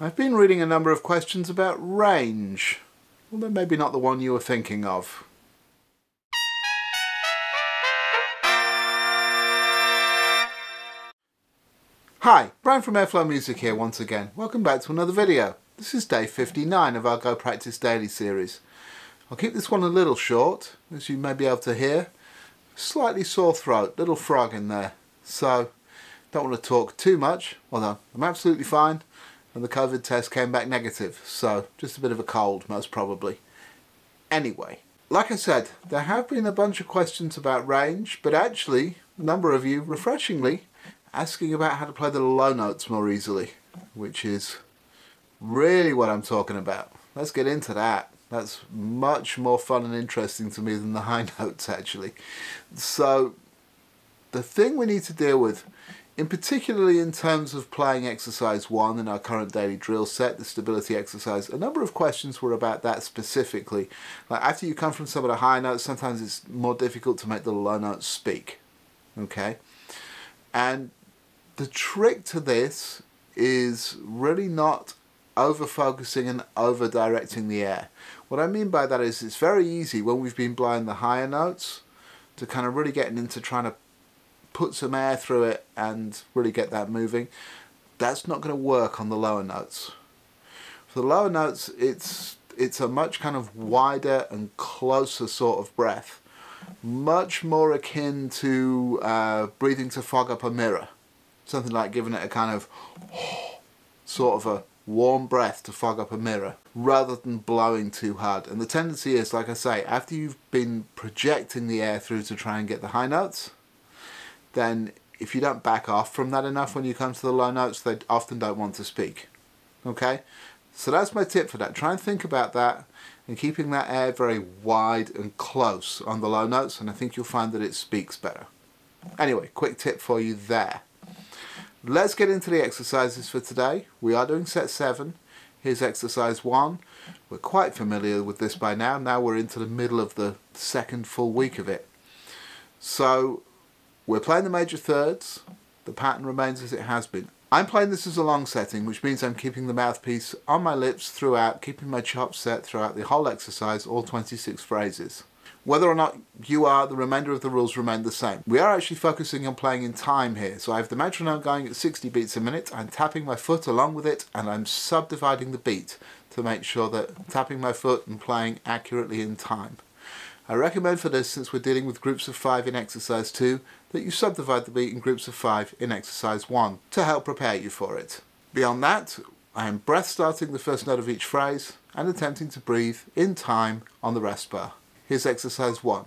I've been reading a number of questions about range, although maybe not the one you were thinking of. Hi, Bryan from Airflow Music here once again. Welcome back to another video. This is day 59 of our Go Practice Daily series. I'll keep this one a little short, as you may be able to hear. Slightly sore throat, little frog in there. So, don't want to talk too much, although I'm absolutely fine and the COVID test came back negative. So, just a bit of a cold, most probably. Anyway, like I said, there have been a bunch of questions about range, but actually, a number of you, refreshingly, asking about how to play the low notes more easily, which is really what I'm talking about. Let's get into that. That's much more fun and interesting to me than the high notes actually. So the thing we need to deal with, in particularly in terms of playing exercise one in our current daily drill set, the stability exercise, a number of questions were about that specifically. Like after you come from some of the high notes, sometimes it's more difficult to make the low notes speak. Okay? And the trick to this is really not over focusing and over directing the air. What I mean by that is it's very easy when we've been blowing the higher notes to kind of really getting into trying to put some air through it and really get that moving. That's not going to work on the lower notes. For the lower notes it's it's a much kind of wider and closer sort of breath. Much more akin to uh, breathing to fog up a mirror something like giving it a kind of sort of a warm breath to fog up a mirror rather than blowing too hard. And the tendency is, like I say, after you've been projecting the air through to try and get the high notes, then if you don't back off from that enough when you come to the low notes, they often don't want to speak. Okay? So that's my tip for that. Try and think about that and keeping that air very wide and close on the low notes and I think you'll find that it speaks better. Anyway, quick tip for you there. Let's get into the exercises for today. We are doing set 7. Here's exercise 1. We're quite familiar with this by now. Now we're into the middle of the second full week of it. So we're playing the major thirds. The pattern remains as it has been. I'm playing this as a long setting, which means I'm keeping the mouthpiece on my lips throughout, keeping my chops set throughout the whole exercise, all 26 phrases. Whether or not you are, the remainder of the rules remain the same. We are actually focusing on playing in time here. So I have the metronome going at 60 beats a minute, I'm tapping my foot along with it, and I'm subdividing the beat to make sure that tapping my foot and playing accurately in time. I recommend for this, since we're dealing with groups of five in exercise two, that you subdivide the beat in groups of five in exercise one to help prepare you for it. Beyond that, I am breath starting the first note of each phrase and attempting to breathe in time on the rest bar. Here's exercise one.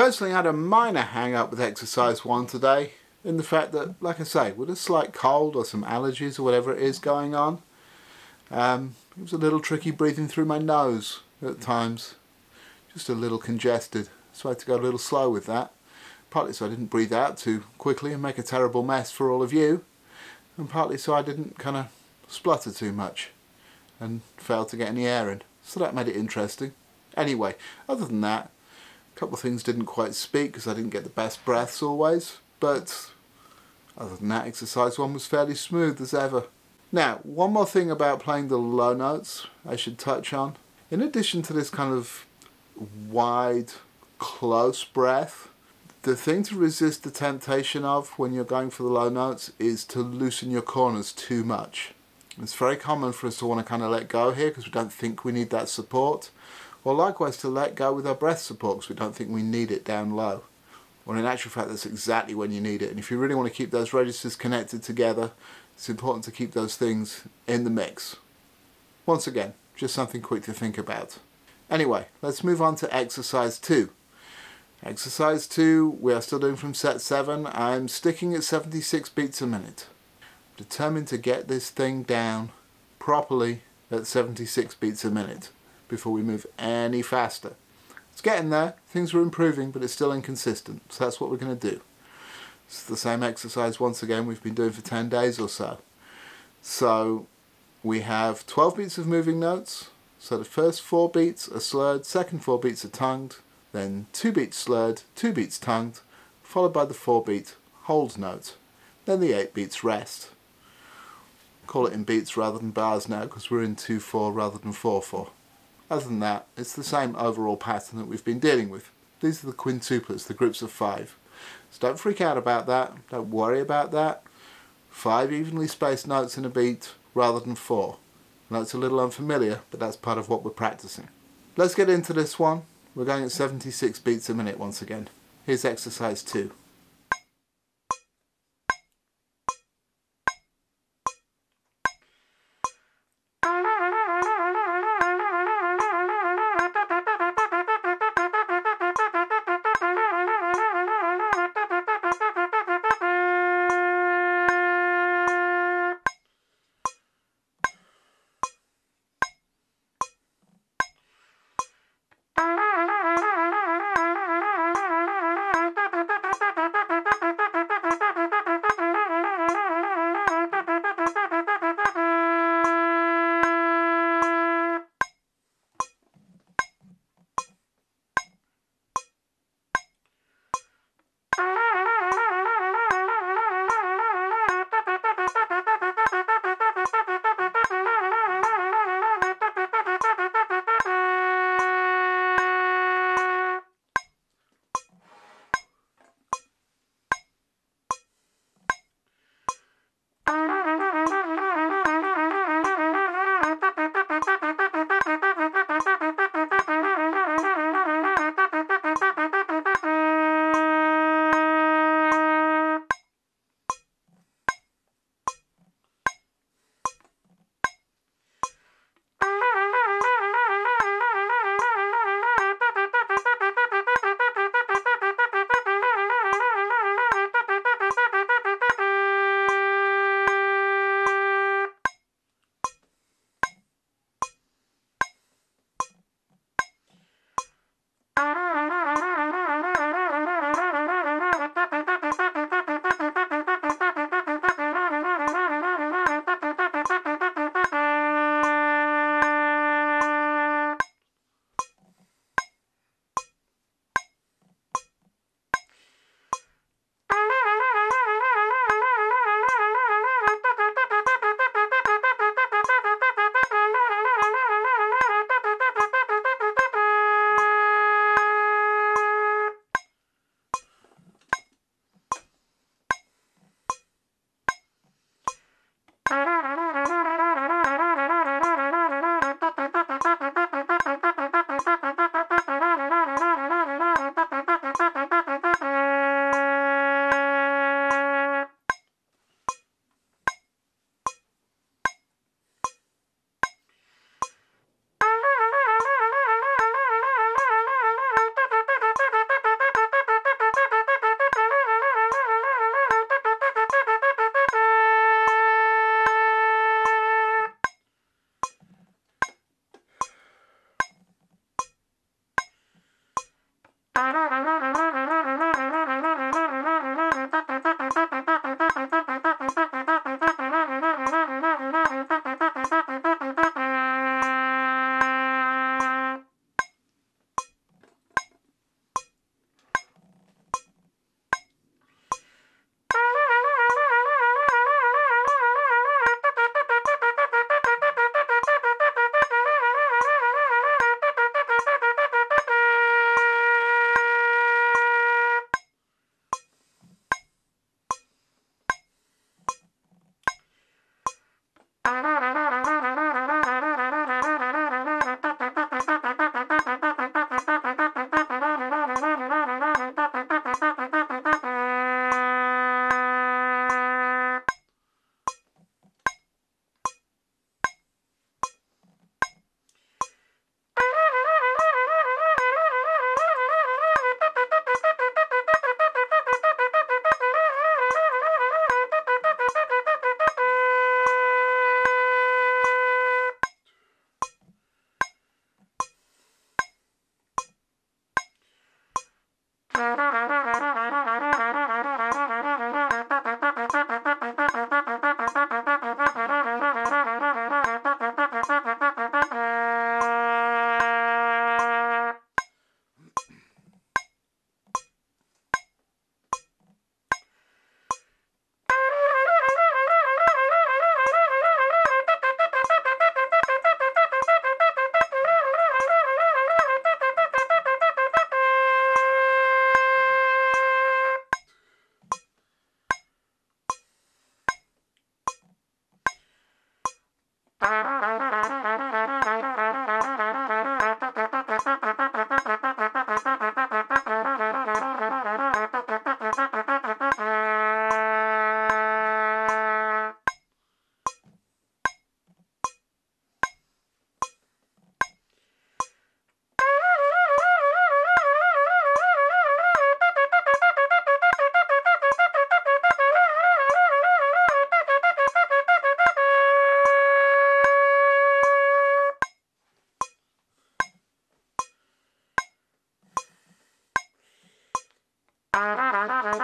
Personally, I had a minor hang up with exercise one today in the fact that, like I say, with a slight cold or some allergies or whatever it is going on, um, it was a little tricky breathing through my nose at times. Just a little congested, so I had to go a little slow with that. Partly so I didn't breathe out too quickly and make a terrible mess for all of you, and partly so I didn't kind of splutter too much and fail to get any air in. So that made it interesting. Anyway, other than that, couple of things didn't quite speak because I didn't get the best breaths always, but other than that, exercise one was fairly smooth as ever. Now, one more thing about playing the low notes I should touch on. In addition to this kind of wide, close breath, the thing to resist the temptation of when you're going for the low notes is to loosen your corners too much. It's very common for us to want to kind of let go here because we don't think we need that support. Or likewise to let go with our breath support because we don't think we need it down low. When in actual fact that's exactly when you need it. And if you really want to keep those registers connected together, it's important to keep those things in the mix. Once again, just something quick to think about. Anyway, let's move on to exercise 2. Exercise 2, we are still doing from set 7. I'm sticking at 76 beats a minute determined to get this thing down properly at 76 beats a minute before we move any faster. It's getting there, things are improving, but it's still inconsistent, so that's what we're going to do. It's the same exercise once again we've been doing for 10 days or so. So we have 12 beats of moving notes, so the first four beats are slurred, second four beats are tongued, then two beats slurred, two beats tongued, followed by the four beat hold note, then the eight beats rest call it in beats rather than bars now because we're in 2-4 rather than 4-4. Other than that, it's the same overall pattern that we've been dealing with. These are the quintuplets, the groups of five. So don't freak out about that, don't worry about that. Five evenly spaced notes in a beat rather than four. It's a little unfamiliar, but that's part of what we're practicing. Let's get into this one. We're going at 76 beats a minute once again. Here's exercise two. Ah.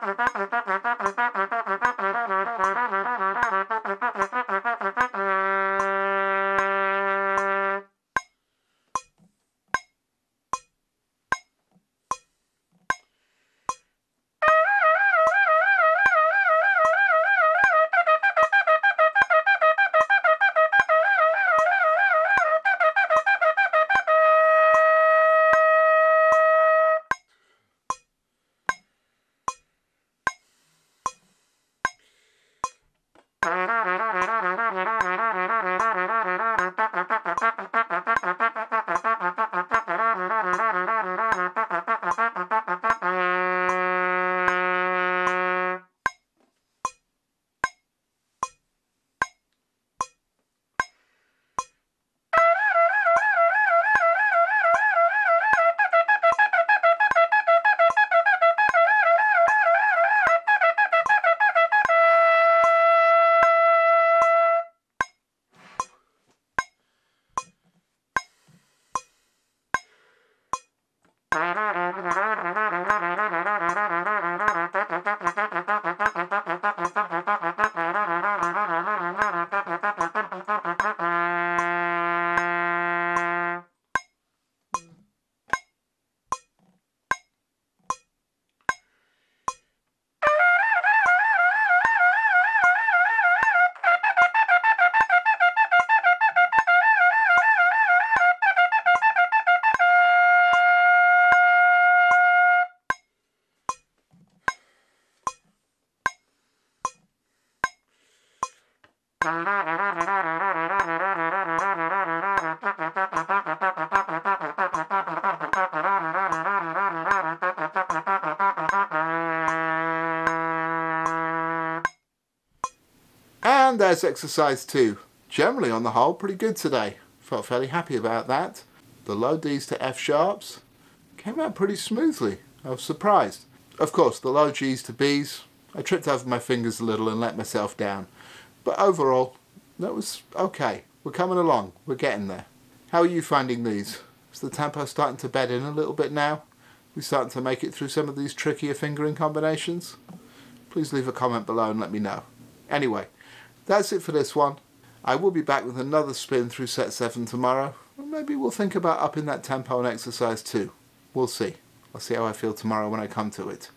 Ha ha ha ha ha! Exercise two. Generally, on the whole, pretty good today. Felt fairly happy about that. The low Ds to F sharps came out pretty smoothly. I was surprised. Of course, the low Gs to Bs, I tripped over my fingers a little and let myself down. But overall, that was okay. We're coming along. We're getting there. How are you finding these? Is the tempo starting to bed in a little bit now? We starting to make it through some of these trickier fingering combinations? Please leave a comment below and let me know. Anyway, that's it for this one. I will be back with another spin through set 7 tomorrow. maybe we'll think about upping that tempo and exercise two. We'll see. I'll see how I feel tomorrow when I come to it.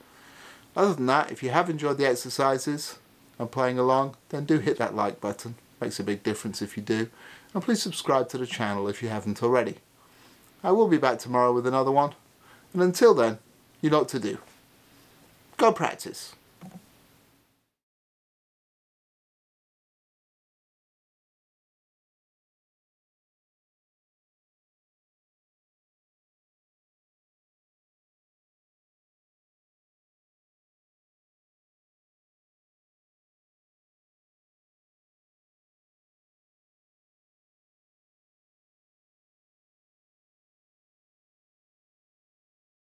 Other than that, if you have enjoyed the exercises and playing along, then do hit that like button. Makes a big difference if you do. And please subscribe to the channel if you haven't already. I will be back tomorrow with another one. And until then, you know what to do. Go practice.